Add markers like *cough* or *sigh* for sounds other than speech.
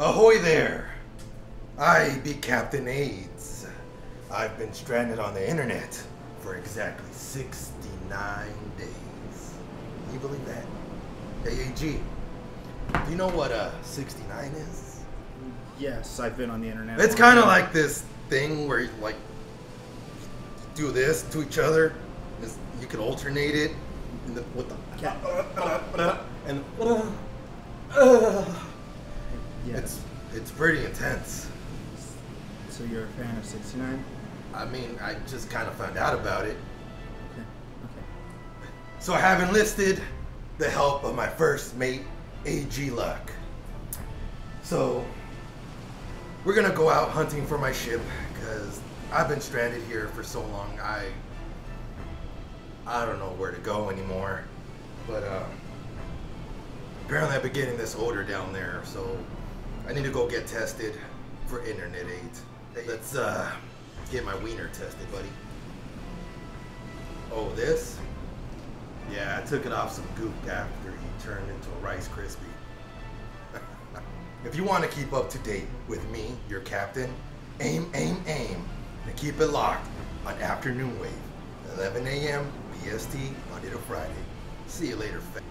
Ahoy there! I be Captain AIDS. I've been stranded on the internet for exactly 69 days. Can you believe that? AAG, do you know what uh, 69 is? Yes, I've been on the internet. It's kind of like this thing where you like do this to each other. It's- You can alternate it in the, with the and uh, uh, uh, Yes. it's it's pretty intense. So you're a fan of 69? I mean, I just kind of found out about it. Okay. Okay. So I have enlisted the help of my first mate, AG Luck. So we're gonna go out hunting for my ship because I've been stranded here for so long. I I don't know where to go anymore. But uh, apparently I've been getting this odor down there, so I need to go get tested for internet AIDS. Hey, let's uh, get my wiener tested, buddy. Oh, this? Yeah, I took it off some goop after he turned into a Rice Krispie. *laughs* if you want to keep up to date with me, your captain, aim, aim, aim, and keep it locked on Afternoon Wave, 11 a.m. PST, Monday to Friday. See you later, fa-